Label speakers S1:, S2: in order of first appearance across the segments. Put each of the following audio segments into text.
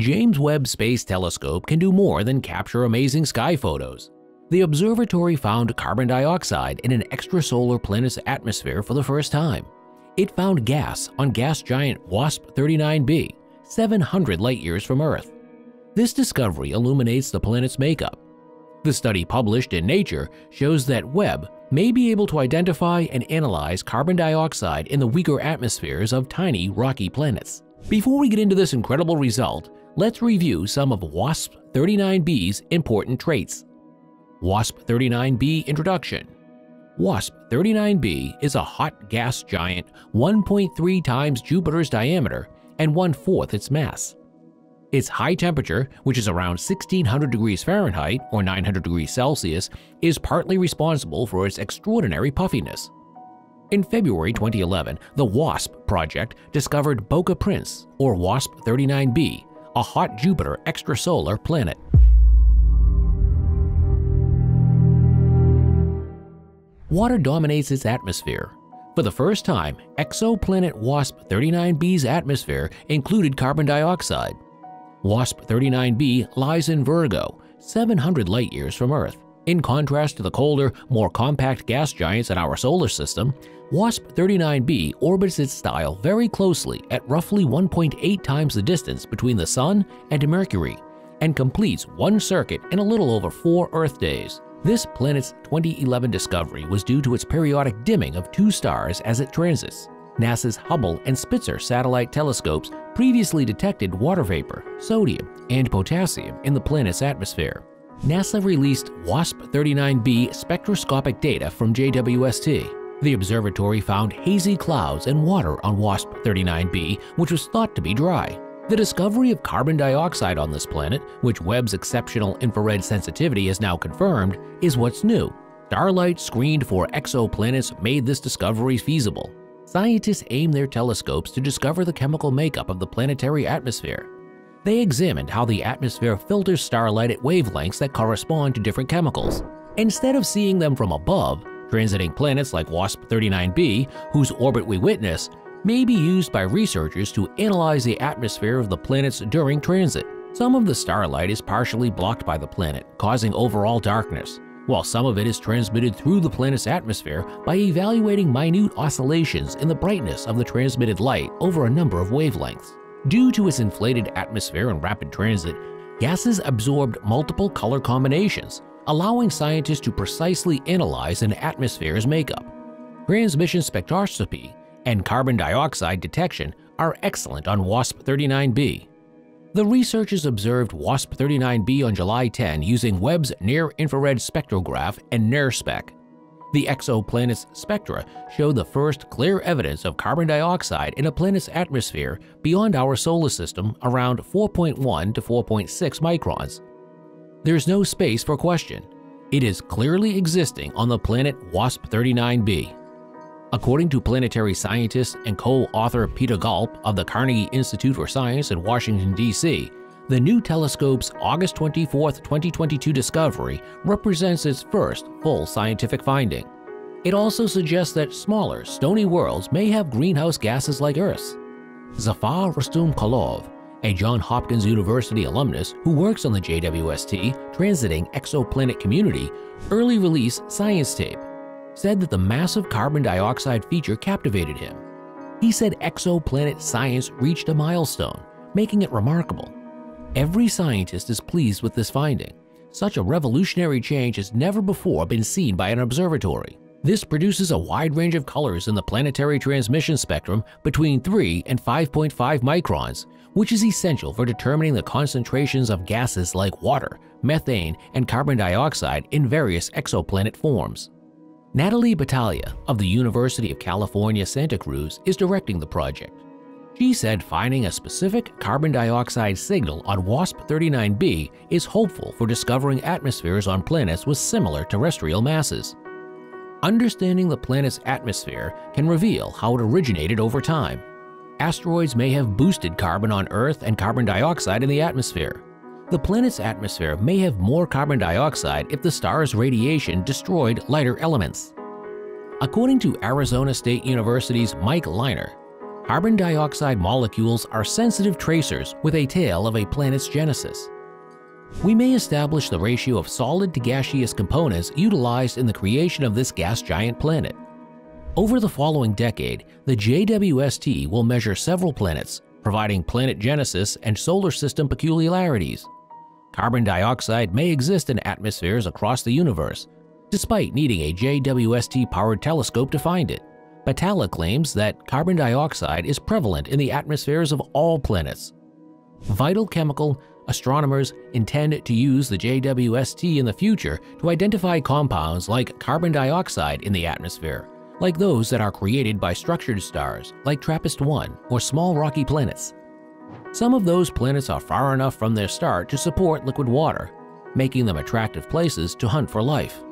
S1: James Webb Space Telescope can do more than capture amazing sky photos. The observatory found carbon dioxide in an extrasolar planet's atmosphere for the first time. It found gas on gas giant WASP 39b, 700 light-years from Earth. This discovery illuminates the planet's makeup. The study published in Nature shows that Webb may be able to identify and analyze carbon dioxide in the weaker atmospheres of tiny rocky planets. Before we get into this incredible result, let's review some of WASP-39b's important traits. WASP-39b Introduction WASP-39b is a hot gas giant 1.3 times Jupiter's diameter and one-fourth its mass. Its high temperature, which is around 1600 degrees Fahrenheit or 900 degrees Celsius, is partly responsible for its extraordinary puffiness. In February 2011, the WASP project discovered Boca Prince, or WASP-39b, a hot Jupiter extrasolar planet. Water dominates its atmosphere. For the first time, exoplanet WASP-39b's atmosphere included carbon dioxide. WASP-39b lies in Virgo, 700 light-years from Earth. In contrast to the colder, more compact gas giants in our solar system, WASP-39b orbits its style very closely at roughly 1.8 times the distance between the Sun and Mercury, and completes one circuit in a little over four Earth days. This planet's 2011 discovery was due to its periodic dimming of two stars as it transits. NASA's Hubble and Spitzer satellite telescopes previously detected water vapor, sodium, and potassium in the planet's atmosphere. NASA released WASP-39b spectroscopic data from JWST, the observatory found hazy clouds and water on WASP-39b, which was thought to be dry. The discovery of carbon dioxide on this planet, which Webb's exceptional infrared sensitivity has now confirmed, is what's new. Starlight screened for exoplanets made this discovery feasible. Scientists aim their telescopes to discover the chemical makeup of the planetary atmosphere. They examined how the atmosphere filters starlight at wavelengths that correspond to different chemicals. Instead of seeing them from above, Transiting planets like WASP-39b, whose orbit we witness, may be used by researchers to analyze the atmosphere of the planets during transit. Some of the starlight is partially blocked by the planet, causing overall darkness, while some of it is transmitted through the planet's atmosphere by evaluating minute oscillations in the brightness of the transmitted light over a number of wavelengths. Due to its inflated atmosphere and rapid transit, gases absorbed multiple color combinations, allowing scientists to precisely analyze an atmosphere's makeup. Transmission spectroscopy and carbon dioxide detection are excellent on WASP-39b. The researchers observed WASP-39b on July 10 using Webb's Near-Infrared Spectrograph and NIRSpec. The exoplanet's spectra show the first clear evidence of carbon dioxide in a planet's atmosphere beyond our solar system around 4.1 to 4.6 microns, there's no space for question. It is clearly existing on the planet WASP-39b. According to planetary scientist and co-author Peter Galp of the Carnegie Institute for Science in Washington, D.C., the new telescope's August 24, 2022 discovery represents its first full scientific finding. It also suggests that smaller, stony worlds may have greenhouse gases like Earth's. Zafar Rustamkulov, a Johns Hopkins University alumnus who works on the JWST Transiting Exoplanet Community early release science tape, said that the massive carbon dioxide feature captivated him. He said exoplanet science reached a milestone, making it remarkable. Every scientist is pleased with this finding. Such a revolutionary change has never before been seen by an observatory. This produces a wide range of colors in the planetary transmission spectrum between 3 and 5.5 microns, which is essential for determining the concentrations of gases like water, methane, and carbon dioxide in various exoplanet forms. Natalie Batalha of the University of California, Santa Cruz is directing the project. She said finding a specific carbon dioxide signal on WASP-39b is hopeful for discovering atmospheres on planets with similar terrestrial masses. Understanding the planet's atmosphere can reveal how it originated over time asteroids may have boosted carbon on Earth and carbon dioxide in the atmosphere. The planet's atmosphere may have more carbon dioxide if the star's radiation destroyed lighter elements. According to Arizona State University's Mike Leiner, carbon dioxide molecules are sensitive tracers with a tale of a planet's genesis. We may establish the ratio of solid to gaseous components utilized in the creation of this gas giant planet. Over the following decade, the JWST will measure several planets, providing planet genesis and solar system peculiarities. Carbon dioxide may exist in atmospheres across the universe, despite needing a JWST-powered telescope to find it. Batalha claims that carbon dioxide is prevalent in the atmospheres of all planets. Vital Chemical astronomers intend to use the JWST in the future to identify compounds like carbon dioxide in the atmosphere, like those that are created by structured stars like TRAPPIST-1 or small rocky planets. Some of those planets are far enough from their star to support liquid water, making them attractive places to hunt for life.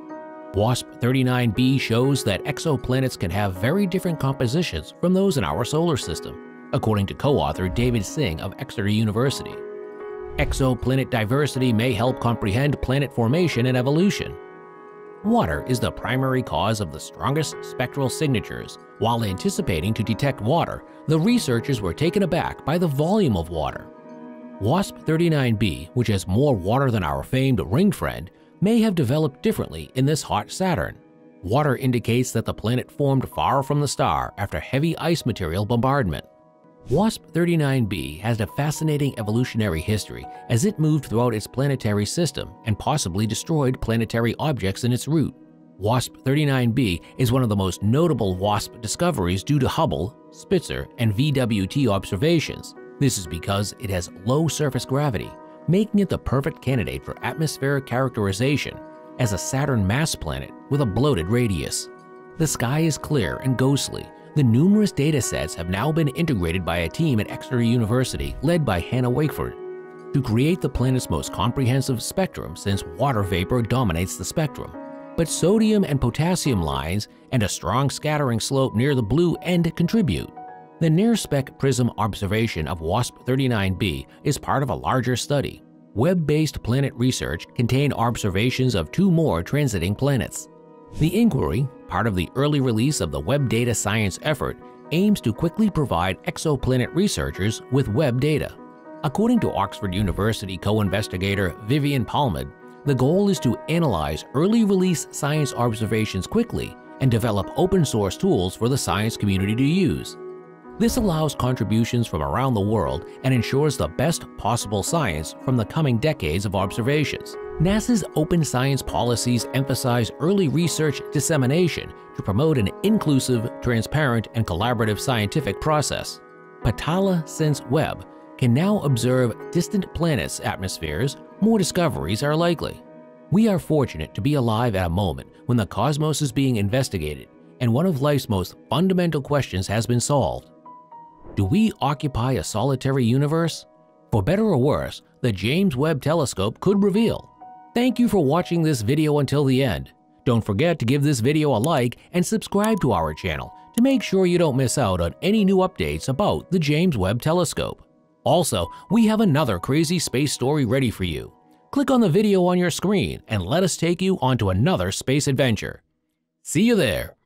S1: WASP-39b shows that exoplanets can have very different compositions from those in our solar system, according to co-author David Sing of Exeter University. Exoplanet diversity may help comprehend planet formation and evolution. Water is the primary cause of the strongest spectral signatures. While anticipating to detect water, the researchers were taken aback by the volume of water. WASP-39b, which has more water than our famed ring friend, may have developed differently in this hot Saturn. Water indicates that the planet formed far from the star after heavy ice material bombardment. WASP-39b has a fascinating evolutionary history as it moved throughout its planetary system and possibly destroyed planetary objects in its route. WASP-39b is one of the most notable WASP discoveries due to Hubble, Spitzer, and VWT observations. This is because it has low surface gravity, making it the perfect candidate for atmospheric characterization as a Saturn mass planet with a bloated radius. The sky is clear and ghostly, the numerous data sets have now been integrated by a team at Exeter University led by Hannah Wakeford to create the planet's most comprehensive spectrum since water vapor dominates the spectrum. But sodium and potassium lines and a strong scattering slope near the blue end contribute. The NIRSpec PRISM observation of WASP-39b is part of a larger study. Web-based planet research contained observations of two more transiting planets. The inquiry, part of the early release of the Webb Data Science effort, aims to quickly provide exoplanet researchers with Webb data. According to Oxford University co-investigator Vivian Palmad, the goal is to analyze early release science observations quickly and develop open source tools for the science community to use. This allows contributions from around the world and ensures the best possible science from the coming decades of observations. NASA's open science policies emphasize early research dissemination to promote an inclusive, transparent, and collaborative scientific process. Batalha Sense Webb can now observe distant planets' atmospheres, more discoveries are likely. We are fortunate to be alive at a moment when the cosmos is being investigated and one of life's most fundamental questions has been solved. Do we occupy a solitary universe? For better or worse, the James Webb Telescope could reveal. Thank you for watching this video until the end. Don't forget to give this video a like and subscribe to our channel to make sure you don't miss out on any new updates about the James Webb Telescope. Also, we have another crazy space story ready for you. Click on the video on your screen and let us take you onto another space adventure. See you there!